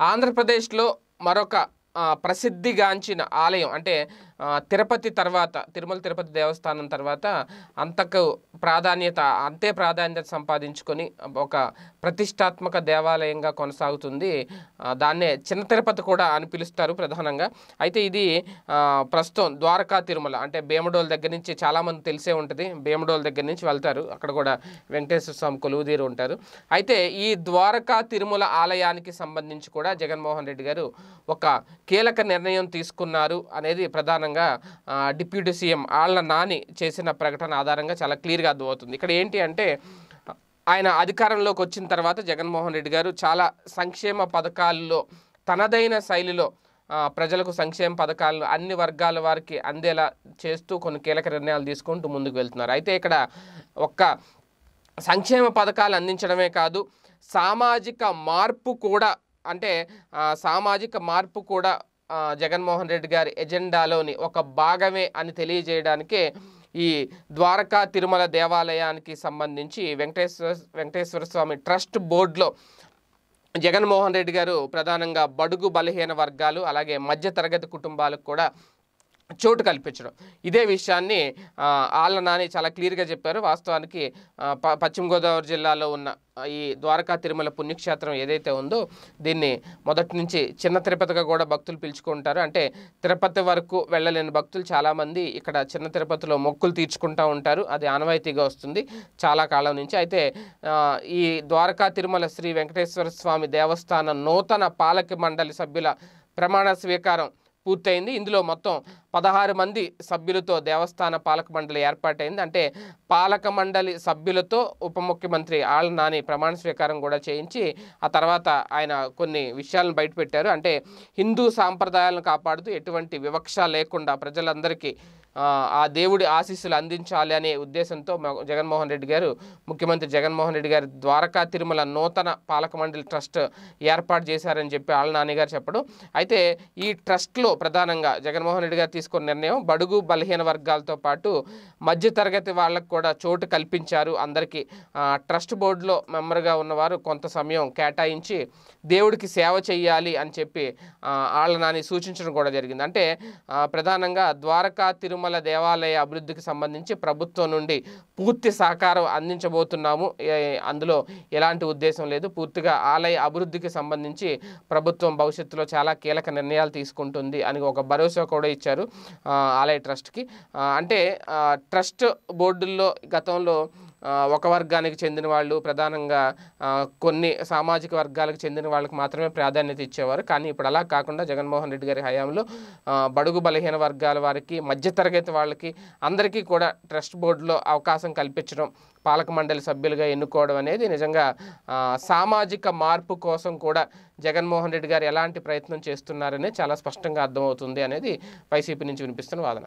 ఆంధ్రప్రదేశ్లో మరొక ప్రసిద్ధిగాంచిన ఆలయం అంటే తిరుపతి తర్వాత తిరుమల తిరుపతి దేవస్థానం తర్వాత అంతకు ప్రాధాన్యత అంతే ప్రాధాన్యత సంపాదించుకొని ఒక ప్రతిష్టాత్మక దేవాలయంగా కొనసాగుతుంది. దాన్నే చిన్న తిరుపతి కూడా అని పిలుస్తారు ప్రధానంగా. అయితే ఇది ప్రస్తుతం ద్వారకా తిరుమల అంటే భీమడోల్ దగ్గర నుంచి చాలామంది తెలిసే ఉంటుంది. భీమడోల్ దగ్గర నుంచి వెళ్తారు. అక్కడ కూడా వెంకటేశ్వర స్వామి కొలువుదీరు ఉంటారు. అయితే ఈ ద్వారకా తిరుమల ఆలయానికి సంబంధించి కూడా జగన్మోహన్ రెడ్డి గారు ఒక కీలక నిర్ణయం తీసుకున్నారు అనేది ప్రధానంగా ఆధారంగా డిప్యూటీ సీఎం ఆళ్ళ నాని చేసిన ప్రకటన ఆధారంగా చాలా క్లియర్గా అర్థమవుతుంది. ఇక్కడ ఏంటి అంటే ఆయన అధికారంలోకి వచ్చిన తర్వాత జగన్మోహన్ రెడ్డి గారు చాలా సంక్షేమ పథకాల్లో తనదైన శైలిలో ప్రజలకు సంక్షేమ పథకాలను అన్ని వర్గాల వారికి అందేలా చేస్తూ కొన్ని కీలక నిర్ణయాలు తీసుకుంటూ ముందుకు వెళ్తున్నారు. అయితే ఇక్కడ ఒక్క సంక్షేమ పథకాలు అందించడమే కాదు సామాజిక మార్పు కూడా అంటే సామాజిక మార్పు కూడా జగన్మోహన్ రెడ్డి గారి ఎజెండాలోని ఒక భాగమే అని తెలియజేయడానికే ఈ ద్వారకా తిరుమల దేవాలయానికి సంబంధించి వెంకటేశ్వర వెంకటేశ్వర స్వామి ట్రస్ట్ బోర్డులో జగన్మోహన్ రెడ్డి గారు ప్రధానంగా బడుగు బలహీన వర్గాలు అలాగే మధ్యతరగతి కుటుంబాలకు కూడా చోటు కల్పించడం. ఇదే విషయాన్ని ఆళ్ళ నాని చాలా క్లియర్గా చెప్పారు. వాస్తవానికి ప పశ్చిమ గోదావరి జిల్లాలో ఉన్న ఈ ద్వారకా తిరుమల పుణ్యక్షేత్రం ఏదైతే ఉందో దీన్ని మొదటి నుంచి చిన్న తిరుపతిగా కూడా భక్తులు పిలుచుకుంటారు. అంటే తిరుపతి వరకు వెళ్ళలేని భక్తులు చాలామంది ఇక్కడ చిన్న తిరుపతిలో మొక్కులు తీర్చుకుంటూ ఉంటారు. అది ఆనవాయితీగా వస్తుంది చాలా కాలం నుంచి. అయితే ఈ ద్వారకా తిరుమల శ్రీ వెంకటేశ్వర స్వామి దేవస్థానం నూతన పాలక మండలి సభ్యుల ప్రమాణ స్వీకారం పూర్తయింది. ఇందులో మొత్తం పదహారు మంది సభ్యులతో దేవస్థాన పాలక మండలి ఏర్పాటైంది. అంటే పాలక మండలి సభ్యులతో ఉప ముఖ్యమంత్రి ఆళ్ళ నాని ప్రమాణ స్వీకారం కూడా చేయించి ఆ తర్వాత ఆయన కొన్ని విషయాలను బయటపెట్టారు అంటే హిందూ సాంప్రదాయాలను కాపాడుతూ ఎటువంటి వివక్ష లేకుండా ప్రజలందరికీ ఆ, దేవుడి ఆశీస్సులు అందించాలి అనే ఉద్దేశంతో జగన్మోహన్ రెడ్డి గారు ముఖ్యమంత్రి జగన్మోహన్ రెడ్డి గారు ద్వారకా తిరుమల నూతన పాలక మండలి ట్రస్ట్ ఏర్పాటు చేశారని చెప్పి ఆళ్ళ నాని గారు చెప్పడం. అయితే ఈ ట్రస్ట్లో ప్రధానంగా జగన్మోహన్ రెడ్డి గారు తీసుకున్న నిర్ణయం బడుగు బలహీన వర్గాలతో పాటు మధ్యతరగతి వాళ్ళకు కూడా చోటు కల్పించారు. అందరికీ ట్రస్ట్ బోర్డులో మెంబర్గా ఉన్నవారు కొంత సమయం కేటాయించి దేవుడికి సేవ చేయాలి అని చెప్పి వాళ్ళ నాని సూచించడం కూడా జరిగింది. అంటే ప్రధానంగా ద్వారకా తిరుమల దేవాలయ అభివృద్ధికి సంబంధించి ప్రభుత్వం నుండి పూర్తి సహకారం అందించబోతున్నాము. అందులో ఎలాంటి ఉద్దేశం లేదు. పూర్తిగా ఆలయ అభివృద్ధికి సంబంధించి ప్రభుత్వం భవిష్యత్తులో చాలా కీలక నిర్ణయాలు తీసుకుంటుంది. అని ఒక భరోసా కూడా ఇచ్చారు ఆలయ ట్రస్ట్కి. అంటే ట్రస్ట్ బోర్డుల్లో గతంలో ఒక వర్గానికి చెందిన వాళ్ళు ప్రధానంగా కొన్ని సామాజిక వర్గాలకు చెందిన వాళ్ళకి మాత్రమే ప్రాధాన్యత ఇచ్చేవారు. కానీ ఇప్పుడు అలా కాకుండా జగన్మోహన్ రెడ్డి గారి హయాంలో బడుగు బలహీన వర్గాల వారికి మధ్యతరగతి వాళ్ళకి అందరికీ కూడా ట్రస్ట్ బోర్డులో అవకాశం కల్పించడం పాలక మండలి సభ్యులుగా ఎన్నుకోవడం అనేది నిజంగా సామాజిక మార్పు కోసం కూడా జగన్మోహన్ రెడ్డి గారు ఎలాంటి ప్రయత్నం చేస్తున్నారనే చాలా స్పష్టంగా అర్థమవుతుంది అనేది వైసీపీ నుంచి వినిపిస్తున్న వాదన.